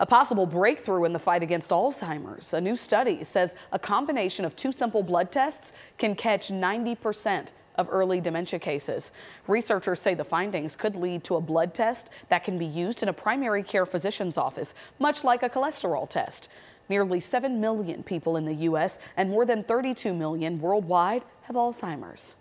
A possible breakthrough in the fight against Alzheimer's. A new study says a combination of two simple blood tests can catch 90% of early dementia cases. Researchers say the findings could lead to a blood test that can be used in a primary care physician's office, much like a cholesterol test. Nearly 7 million people in the U.S. and more than 32 million worldwide have Alzheimer's.